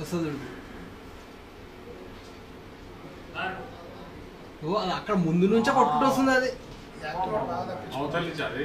వస్తుంది అది అక్కడ ముందు నుంచే కొట్టుకుంటూ వస్తుంది అది. అవతల నుంచి అది?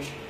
Okay.